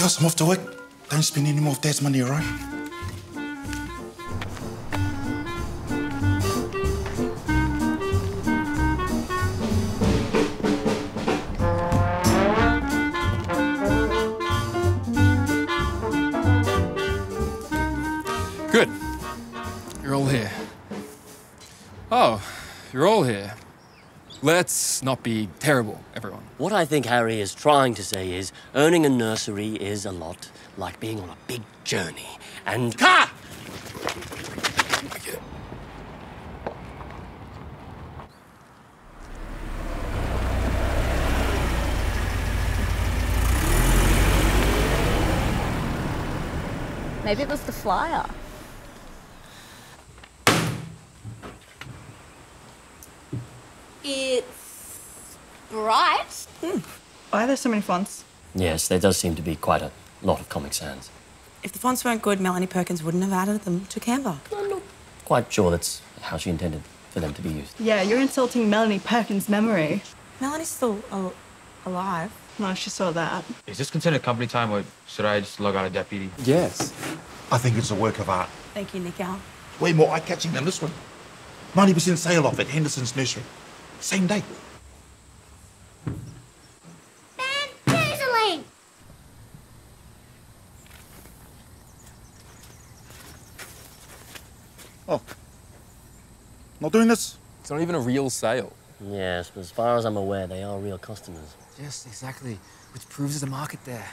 Girls, I'm off to work. Don't spend any more of Dad's money, all right? Good. You're all here. Oh, you're all here. Let's not be terrible, everyone. What I think Harry is trying to say is earning a nursery is a lot like being on a big journey. And. Ha! Maybe it was the flyer. It's bright. Why are there so many fonts? Yes, there does seem to be quite a lot of Comic Sans. If the fonts weren't good, Melanie Perkins wouldn't have added them to Canva. Not Quite sure that's how she intended for them to be used. Yeah, you're insulting Melanie Perkins' memory. Melanie's still al- alive. No, she saw that. Is this considered company time or should I just log out a deputy? Yes. I think it's a work of art. Thank you, Nikau. Way more eye-catching than this one. 90% sale off at Henderson's Nursery. Same day. Not doing this? It's not even a real sale. Yes, but as far as I'm aware, they are real customers. Yes, exactly. Which proves there's a market there.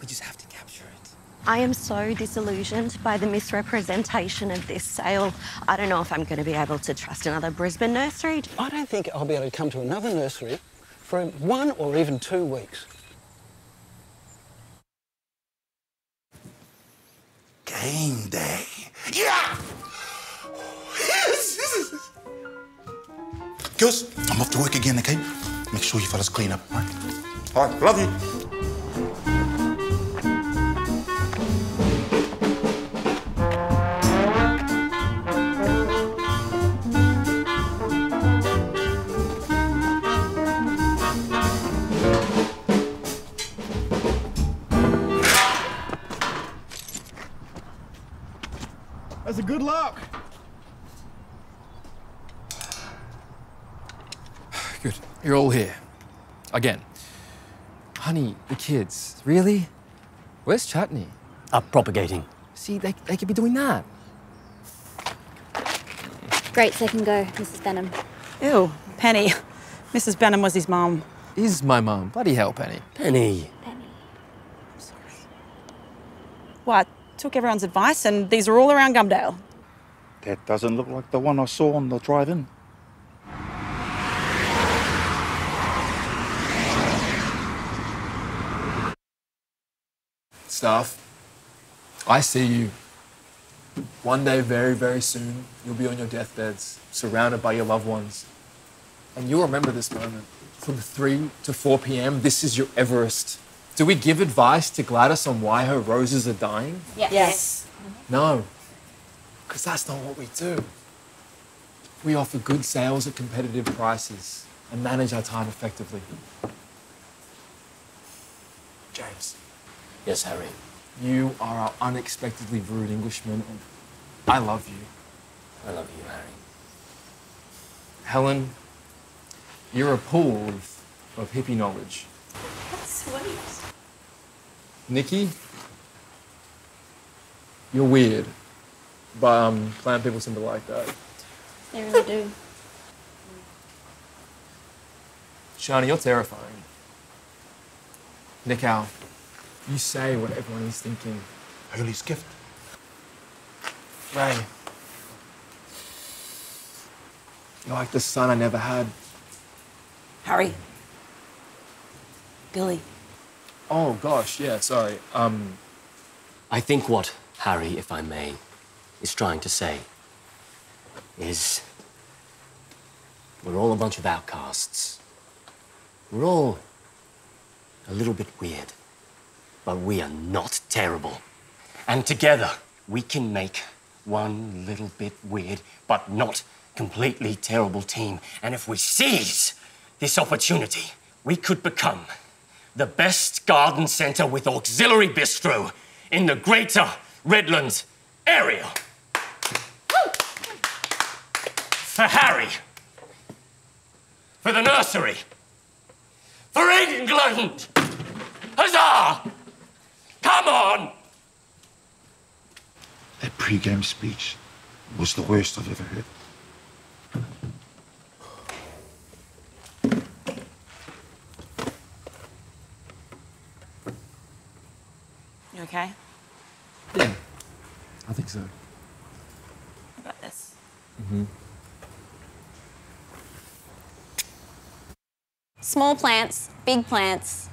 We just have to capture it. I am so disillusioned by the misrepresentation of this sale. I don't know if I'm going to be able to trust another Brisbane nursery. I don't think I'll be able to come to another nursery for one or even two weeks. Game day. Yeah! Yes! yes, yes. I'm off to work again, okay? Make sure you fellas clean up, all right? All right, love you. That's a good luck. You're all here. Again. Honey, the kids. Really? Where's Chutney? Up propagating. See, they, they could be doing that. Great second go, Mrs. Benham. Ew, Penny. Mrs. Benham was his mom. Is my mum. Bloody hell, Penny. Penny. Penny. I'm sorry. What? Took everyone's advice, and these are all around Gumdale. That doesn't look like the one I saw on the drive-in. Staff, I see you. One day, very, very soon, you'll be on your deathbeds, surrounded by your loved ones. And you'll remember this moment. From 3 to 4 p.m., this is your Everest. Do we give advice to Gladys on why her roses are dying? Yes. Yes. No, because that's not what we do. We offer good sales at competitive prices and manage our time effectively. James, Yes, Harry. you are our unexpectedly rude Englishman, and I love you. I love you, Harry. Helen, you're a pool of, of hippie knowledge. That's sweet. Nikki, you're weird, but um, plant people seem to like that. They really do. Chani, you're terrifying. Nikau, you say what everyone is thinking. Hurley's gift. Ray, you're like the son I never had. Harry. Billy. Oh gosh, yeah, sorry. Um, I think what Harry, if I may, is trying to say is we're all a bunch of outcasts. We're all a little bit weird, but we are not terrible. And together, we can make one little bit weird, but not completely terrible team. And if we seize this opportunity, we could become the best garden centre with auxiliary bistro in the greater Redlands area. For Harry. For the nursery. For England! Huzzah! Come on! That pre-game speech was the worst I've ever heard. You okay? Yeah, I think so. How about this? Mm-hmm. Small plants, big plants,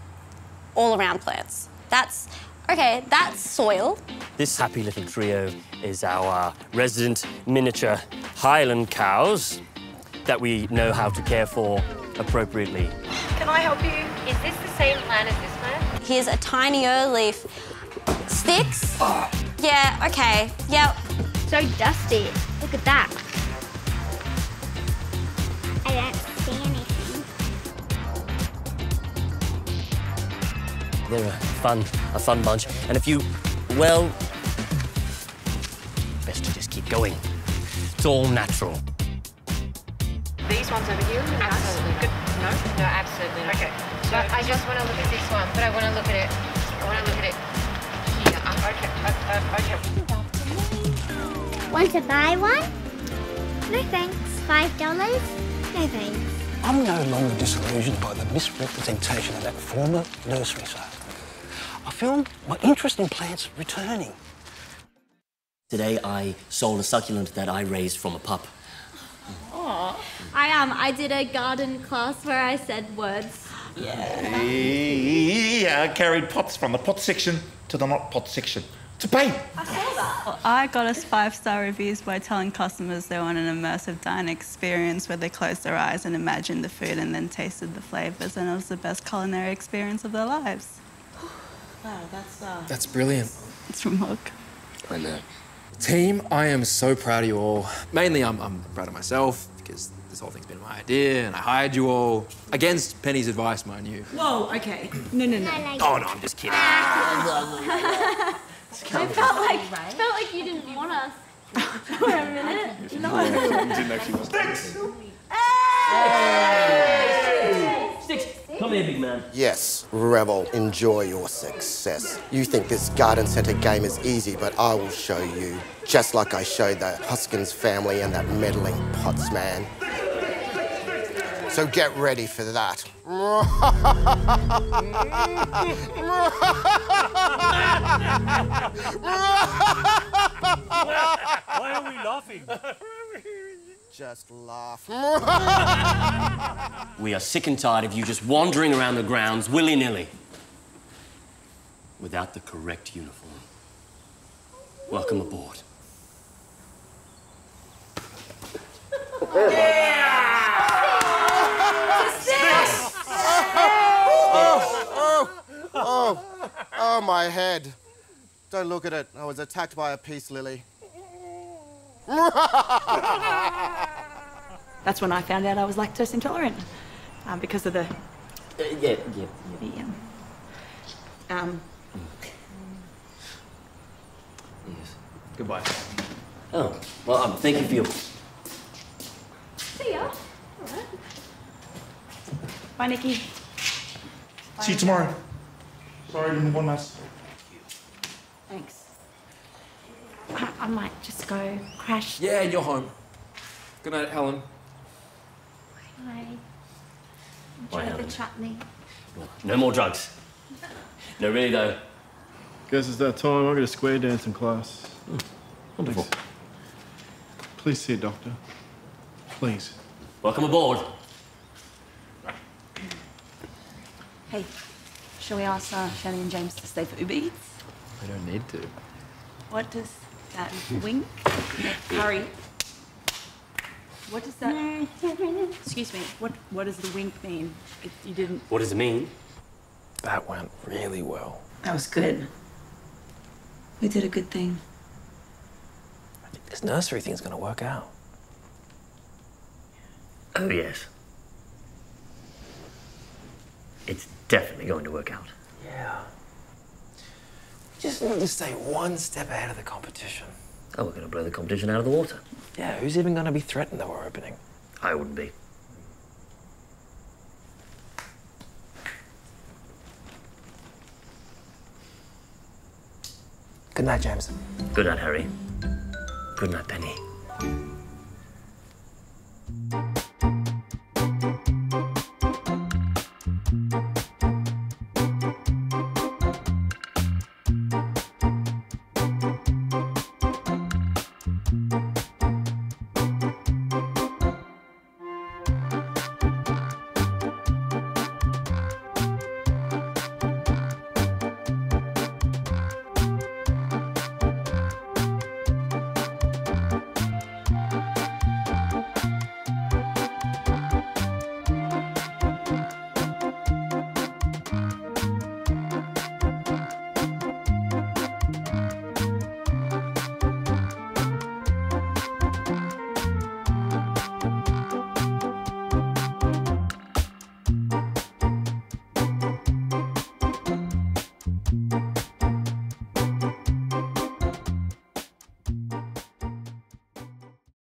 all around plants. That's okay, that's soil. This happy little trio is our resident miniature Highland cows that we know how to care for appropriately. Can I help you? Is this the same plan as this plan? Here's a tiny earth leaf. Sticks? Oh. Yeah, okay. Yep. So dusty. Look at that. They're a fun, a fun bunch. And if you, well, best to just keep going. It's all natural. These ones over here? Absolutely. Good. No? No, absolutely not. Okay. So I just want to look at this one, but I want to look at it. I want to look at it here. Uh, okay. Uh, uh, okay. Want to buy one? No thanks. Five dollars? No thanks. I'm no longer disillusioned by the misrepresentation of that former nursery sale. I feel my interest in plants returning. Today I sold a succulent that I raised from a pup. I um I did a garden class where I said words. Yeah, I carried pots from the pot section to the not pot section to pay. I got us five star reviews by telling customers they want an immersive dining experience where they closed their eyes and imagined the food and then tasted the flavors, and it was the best culinary experience of their lives. Wow, that's uh. That's brilliant. It's from Hook. I know. Team, I am so proud of you all. Mainly, I'm, I'm proud of myself because this whole thing's been my idea and I hired you all against Penny's advice, mind you. Whoa, okay. No, no, no. Oh, no, I'm just kidding. I felt like felt like you didn't want us for a minute. No. didn't actually want Come here, big man. Yes, Rebel, enjoy your success. You think this garden centre game is easy, but I will show you. Just like I showed the Huskins family and that meddling Potts man. So get ready for that. Why are we laughing? Just laugh. We are sick and tired of you just wandering around the grounds willy nilly without the correct uniform. Welcome aboard. oh, oh, oh, my head. Don't look at it. I was attacked by a peace lily. That's when I found out I was lactose intolerant um, because of the. yeah, yeah, the um, um, Yes. Goodbye. Oh, well, um, thank you for your. See ya. bye, Nikki. See you tomorrow. Sorry, didn't want us. Thanks. I, I might just go crash. Yeah, you're home. Good night, Helen. Bye. Bye, Enjoy Helen. the chutney. No more drugs. No, really, though. Guess it's that time. I got a square dancing class. Wonderful. Please see a doctor. Please. Welcome aboard. Hey, shall we ask uh, Shelley and James to stay for Uber Eats? I don't need to. What does that wink? Harry. What does that? Excuse me. What What does the wink mean? It, you didn't. What does it mean? That went really well. That was good. We did a good thing. I think this nursery thing's gonna work out. Oh, yes. It's definitely going to work out. Yeah. We just need to stay one step ahead of the competition. Oh, we're going to blow the competition out of the water. Yeah, who's even going to be threatened that we're opening? I wouldn't be. Good night, James. Good night, Harry. Good night, Penny.